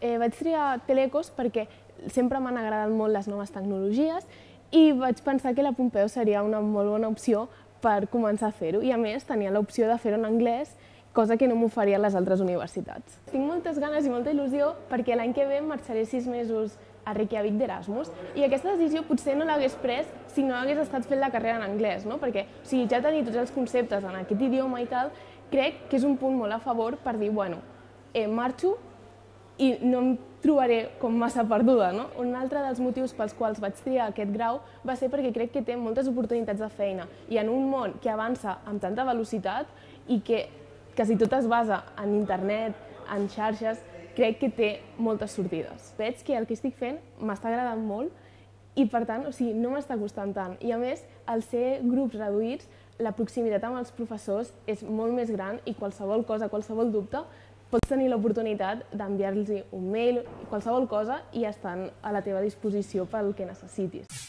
Eh, vaig triar Telecos perquè sempre m'han agradat molt les noves tecnologies i vaig pensar que la Pompeu seria una molt bona opció per començar a fer-ho. I a més tenia l'opció de fer-ho en anglès, cosa que no m'oferien les altres universitats. Tinc moltes ganes i molta il·lusió perquè l'any que ve marxaré sis mesos a Reykjavik d'Erasmus i aquesta decisió potser no l'hagués pres si no hagués estat fent la carrera en anglès, no? perquè o sigui, ja tenir tots els conceptes en aquest idioma i tal, crec que és un punt molt a favor per dir, bueno, eh, marxo i no em trobaré com massa perduda. No? Un altre dels motius pels quals vaig triar aquest grau va ser perquè crec que té moltes oportunitats de feina i en un món que avança amb tanta velocitat i que quasi tot es basa en internet, en xarxes, crec que té moltes sortides. Veig que el que estic fent m'està agradant molt i per tant, o sigui, no m'està costant tant. I a més, al ser grups reduïts, la proximitat amb els professors és molt més gran i qualsevol cosa, qualsevol dubte, pots tenir l'oportunitat d'enviar-los un mail, qualsevol cosa, i estan a la teva disposició pel que necessitis.